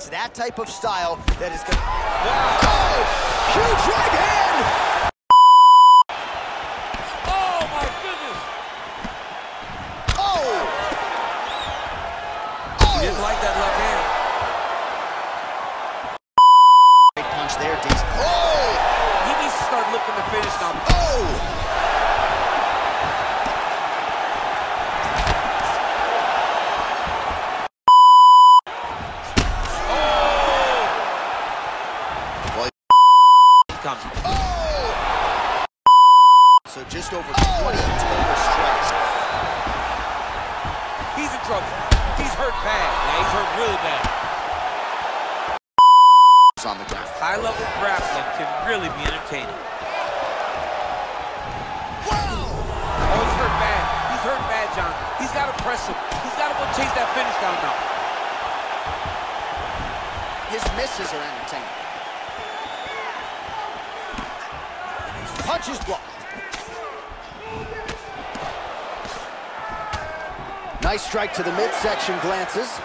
It's that type of style that is gonna... Oh! Huge right Comes. Oh! So just over 20 total strikes. He's in trouble. He's hurt bad. Yeah, he's hurt really bad. on the ground. High-level grappling can really be entertaining. Wow! Oh, he's hurt bad. He's hurt bad, John. He's got to press him. He's got to go chase that finish down now. His misses are entertaining. Punches blocked. Nice strike to the midsection, glances.